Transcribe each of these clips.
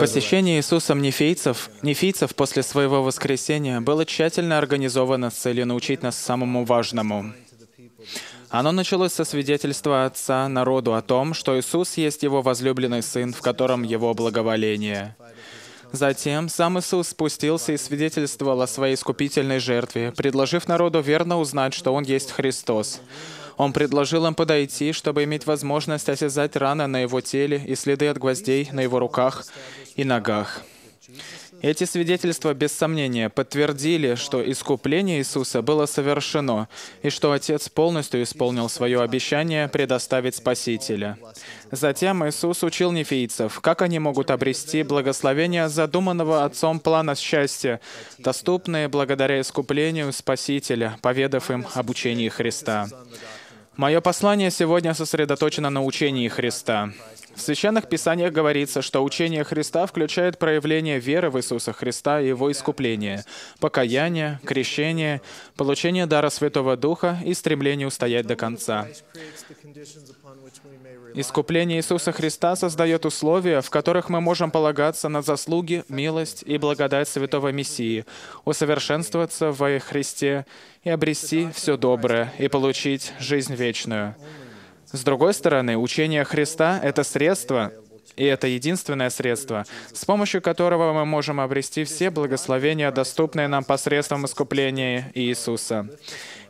Посещение Иисусом нефийцев, нефийцев после своего воскресения было тщательно организовано с целью научить нас самому важному. Оно началось со свидетельства Отца народу о том, что Иисус есть Его возлюбленный Сын, в котором Его благоволение. Затем сам Иисус спустился и свидетельствовал о своей искупительной жертве, предложив народу верно узнать, что Он есть Христос. Он предложил им подойти, чтобы иметь возможность осязать раны на его теле и следы от гвоздей на его руках и ногах. Эти свидетельства, без сомнения, подтвердили, что искупление Иисуса было совершено, и что Отец полностью исполнил свое обещание предоставить Спасителя. Затем Иисус учил нефийцев, как они могут обрести благословение задуманного Отцом плана счастья, доступные благодаря искуплению Спасителя, поведав им об учении Христа. Мое послание сегодня сосредоточено на учении Христа. В Священных Писаниях говорится, что учение Христа включает проявление веры в Иисуса Христа и Его искупление, покаяние, крещение, получение дара Святого Духа и стремление устоять до конца. Искупление Иисуса Христа создает условия, в которых мы можем полагаться на заслуги, милость и благодать Святого Мессии, усовершенствоваться во Христе и обрести все доброе и получить жизнь вечную. С другой стороны, учение Христа — это средство, и это единственное средство, с помощью которого мы можем обрести все благословения, доступные нам посредством искупления Иисуса.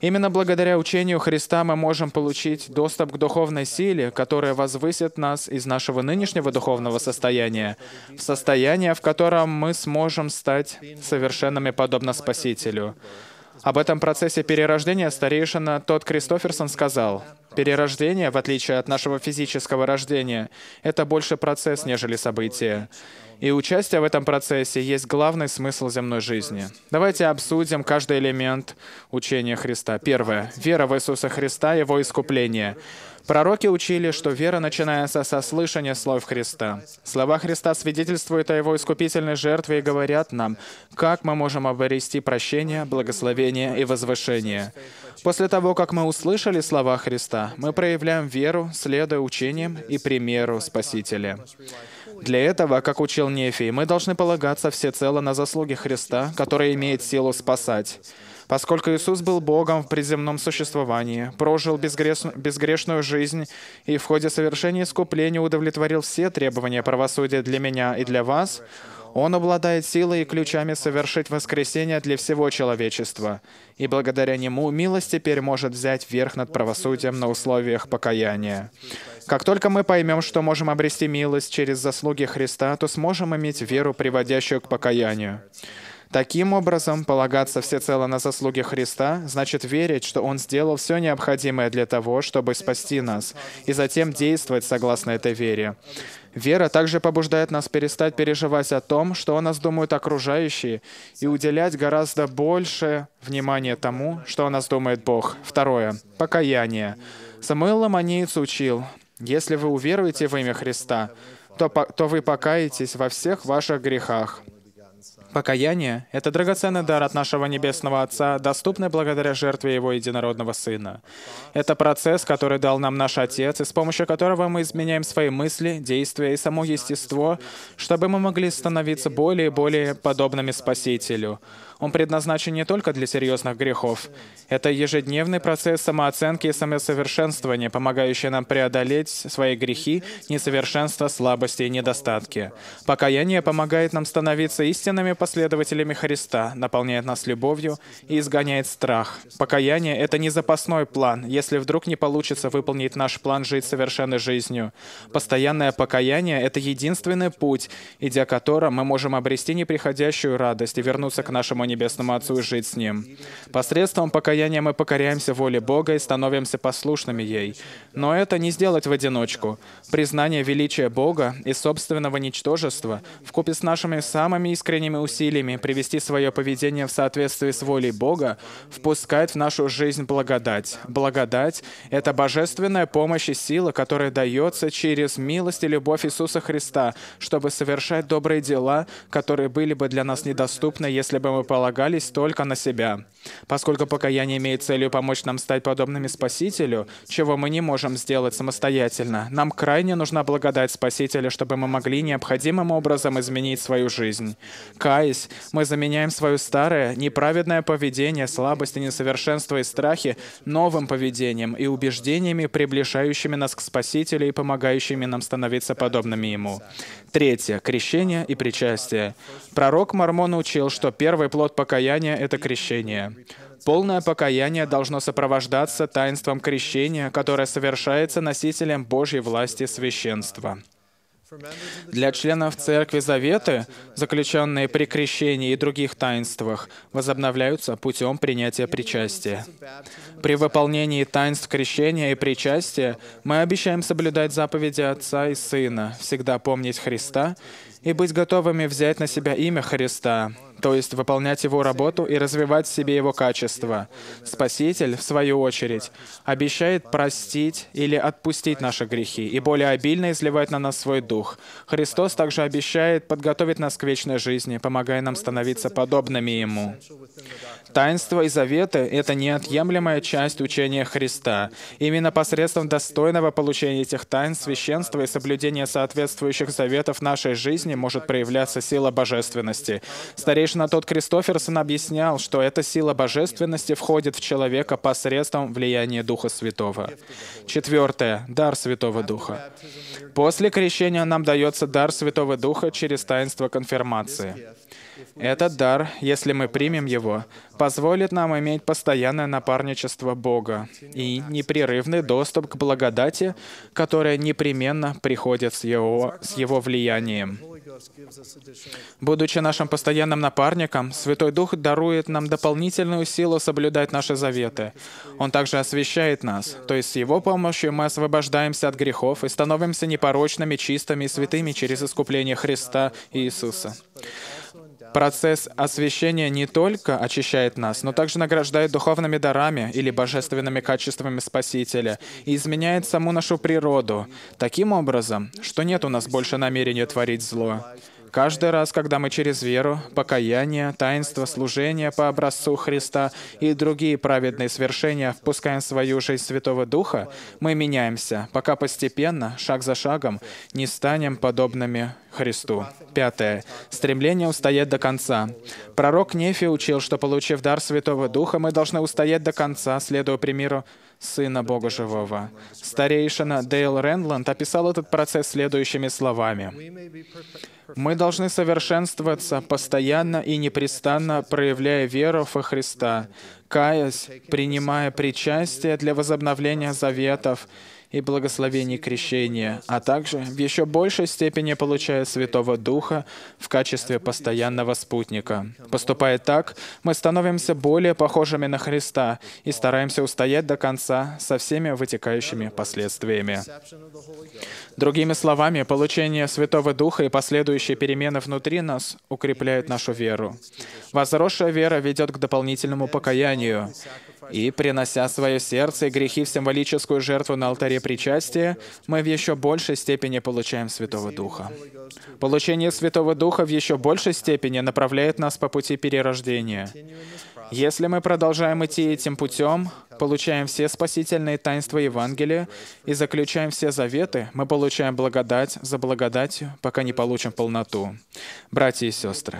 Именно благодаря учению Христа мы можем получить доступ к духовной силе, которая возвысит нас из нашего нынешнего духовного состояния в состояние, в котором мы сможем стать совершенными подобно Спасителю. Об этом процессе перерождения старейшина Тот Кристоферсон сказал, «Перерождение, в отличие от нашего физического рождения, это больше процесс, нежели событие. И участие в этом процессе есть главный смысл земной жизни. Давайте обсудим каждый элемент учения Христа. Первое. Вера в Иисуса Христа, Его искупление. Пророки учили, что вера начинается со слышания слов Христа. Слова Христа свидетельствуют о Его искупительной жертве и говорят нам, как мы можем обрести прощение, благословение и возвышение. После того, как мы услышали слова Христа, мы проявляем веру, следуя учениям и примеру Спасителя. Для этого, как учил Нефий, мы должны полагаться всецело на заслуги Христа, который имеет силу спасать. Поскольку Иисус был Богом в приземном существовании, прожил безгрешную, жизнь и в ходе совершения искупления удовлетворил все требования правосудия для меня и для вас, он обладает силой и ключами совершить воскресение для всего человечества, и благодаря Нему милость теперь может взять верх над правосудием на условиях покаяния. Как только мы поймем, что можем обрести милость через заслуги Христа, то сможем иметь веру, приводящую к покаянию. Таким образом, полагаться всецело на заслуги Христа значит верить, что Он сделал все необходимое для того, чтобы спасти нас, и затем действовать согласно этой вере. Вера также побуждает нас перестать переживать о том, что о нас думают окружающие, и уделять гораздо больше внимания тому, что о нас думает Бог. Второе. Покаяние. Самуил Ламаниец учил, если вы уверуете в имя Христа, то, то вы покаетесь во всех ваших грехах. Покаяние — это драгоценный дар от нашего Небесного Отца, доступный благодаря жертве Его Единородного Сына. Это процесс, который дал нам наш Отец, и с помощью которого мы изменяем свои мысли, действия и само естество, чтобы мы могли становиться более и более подобными Спасителю. Он предназначен не только для серьезных грехов. Это ежедневный процесс самооценки и самосовершенствования, помогающий нам преодолеть свои грехи, несовершенства, слабости и недостатки. Покаяние помогает нам становиться истинными последователями Христа, наполняет нас любовью и изгоняет страх. Покаяние — это не запасной план, если вдруг не получится выполнить наш план жить совершенной жизнью. Постоянное покаяние — это единственный путь, идя которым мы можем обрести неприходящую радость и вернуться к нашему Небесному Отцу и жить с Ним. Посредством покаяния мы покоряемся воле Бога и становимся послушными ей. Но это не сделать в одиночку. Признание величия Бога и собственного ничтожества, вкупе с нашими самыми искренними усилиями привести свое поведение в соответствии с волей Бога, впускает в нашу жизнь благодать. Благодать — это божественная помощь и сила, которая дается через милость и любовь Иисуса Христа, чтобы совершать добрые дела, которые были бы для нас недоступны, если бы мы полагались полагались только на себя. Поскольку покаяние имеет целью помочь нам стать подобными Спасителю, чего мы не можем сделать самостоятельно, нам крайне нужна благодать Спасителя, чтобы мы могли необходимым образом изменить свою жизнь. Каясь, мы заменяем свое старое, неправедное поведение, слабости, несовершенство и страхи новым поведением и убеждениями, приближающими нас к Спасителю и помогающими нам становиться подобными Ему. Третье. Крещение и причастие. Пророк Мормон учил, что первый плод покаяния — это крещение. Полное покаяние должно сопровождаться таинством крещения, которое совершается носителем Божьей власти священства. Для членов Церкви Заветы, заключенные при крещении и других таинствах, возобновляются путем принятия причастия. При выполнении таинств крещения и причастия мы обещаем соблюдать заповеди Отца и Сына, всегда помнить Христа и быть готовыми взять на себя имя Христа, то есть выполнять Его работу и развивать в себе Его качества. Спаситель, в свою очередь, обещает простить или отпустить наши грехи и более обильно изливать на нас свой Дух. Христос также обещает подготовить нас к вечной жизни, помогая нам становиться подобными Ему. Таинство и заветы — это неотъемлемая часть учения Христа. Именно посредством достойного получения этих тайн, священства и соблюдения соответствующих заветов нашей жизни может проявляться сила божественности. Старейшина тот Кристоферсон объяснял, что эта сила божественности входит в человека посредством влияния Духа Святого. Четвертое. Дар Святого Духа. После крещения нам дается дар Святого Духа через таинство конфирмации. Этот дар, если мы примем его, позволит нам иметь постоянное напарничество Бога и непрерывный доступ к благодати, которая непременно приходит с Его, с его влиянием. Будучи нашим постоянным напарником, Святой Дух дарует нам дополнительную силу соблюдать наши заветы. Он также освящает нас, то есть с Его помощью мы освобождаемся от грехов и становимся непорочными, чистыми и святыми через искупление Христа Иисуса. Процесс освящения не только очищает нас, но также награждает духовными дарами или божественными качествами Спасителя и изменяет саму нашу природу таким образом, что нет у нас больше намерения творить зло. Каждый раз, когда мы через веру, покаяние, таинство служения по образцу Христа и другие праведные свершения впускаем в свою жизнь Святого Духа, мы меняемся, пока постепенно, шаг за шагом, не станем подобными Христу. Пятое. Стремление устоять до конца. Пророк Нефи учил, что, получив дар Святого Духа, мы должны устоять до конца, следуя примеру Сына Бога Живого. Старейшина Дейл Ренланд описал этот процесс следующими словами. «Мы должны совершенствоваться постоянно и непрестанно, проявляя веру во Христа, каясь, принимая причастие для возобновления заветов и благословений крещения, а также в еще большей степени получая Святого Духа в качестве постоянного спутника. Поступая так, мы становимся более похожими на Христа и стараемся устоять до конца со всеми вытекающими последствиями. Другими словами, получение Святого Духа и последующие перемены внутри нас укрепляют нашу веру. Возросшая вера ведет к дополнительному покаянию, и, принося свое сердце и грехи в символическую жертву на алтаре причастия, мы в еще большей степени получаем Святого Духа. Получение Святого Духа в еще большей степени направляет нас по пути перерождения. Если мы продолжаем идти этим путем, получаем все спасительные таинства Евангелия и заключаем все заветы, мы получаем благодать за благодатью, пока не получим полноту. Братья и сестры,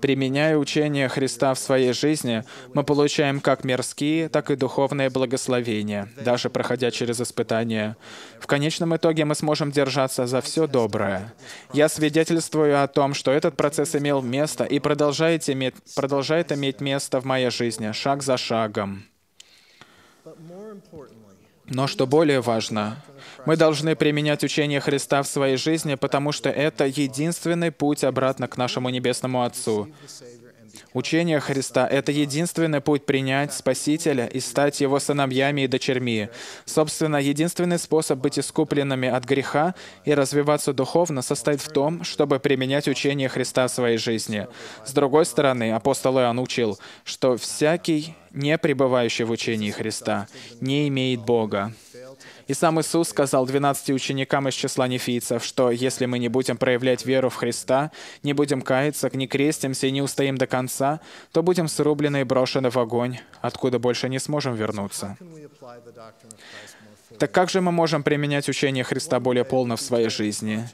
применяя учение Христа в своей жизни, мы получаем как мирские, так и духовные благословения, даже проходя через испытания. В конечном итоге мы сможем держаться за все доброе. Я свидетельствую о том, что этот процесс имел место и продолжает иметь, продолжает иметь место в моей жизни, шаг за шагом. Но что более важно, мы должны применять учение Христа в своей жизни, потому что это единственный путь обратно к нашему Небесному Отцу. Учение Христа — это единственный путь принять Спасителя и стать Его сыновьями и дочерьми. Собственно, единственный способ быть искупленными от греха и развиваться духовно состоит в том, чтобы применять учение Христа в своей жизни. С другой стороны, апостол Иоанн учил, что всякий, не пребывающий в учении Христа, не имеет Бога. И сам Иисус сказал 12 ученикам из числа нефийцев, что если мы не будем проявлять веру в Христа, не будем каяться, не крестимся и не устоим до конца, то будем срублены и брошены в огонь, откуда больше не сможем вернуться. Так как же мы можем применять учение Христа более полно в своей жизни?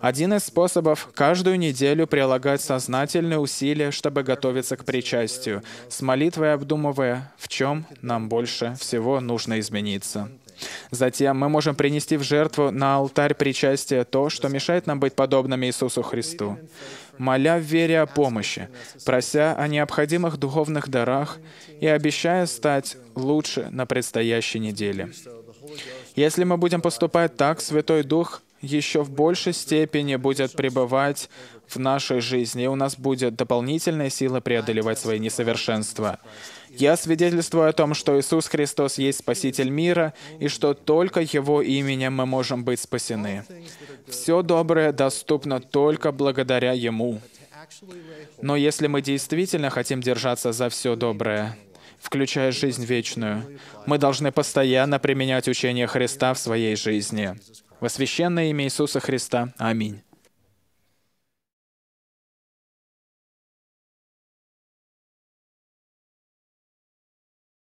Один из способов — каждую неделю прилагать сознательные усилия, чтобы готовиться к причастию, с молитвой обдумывая, в чем нам больше всего нужно измениться. Затем мы можем принести в жертву на алтарь причастия то, что мешает нам быть подобными Иисусу Христу, моля в вере о помощи, прося о необходимых духовных дарах и обещая стать лучше на предстоящей неделе. Если мы будем поступать так, Святой Дух еще в большей степени будет пребывать в нашей жизни, и у нас будет дополнительная сила преодолевать свои несовершенства. Я свидетельствую о том, что Иисус Христос есть Спаситель мира, и что только Его именем мы можем быть спасены. Все доброе доступно только благодаря Ему. Но если мы действительно хотим держаться за все доброе, включая жизнь вечную, мы должны постоянно применять учение Христа в своей жизни. Во священное имя Иисуса Христа. Аминь.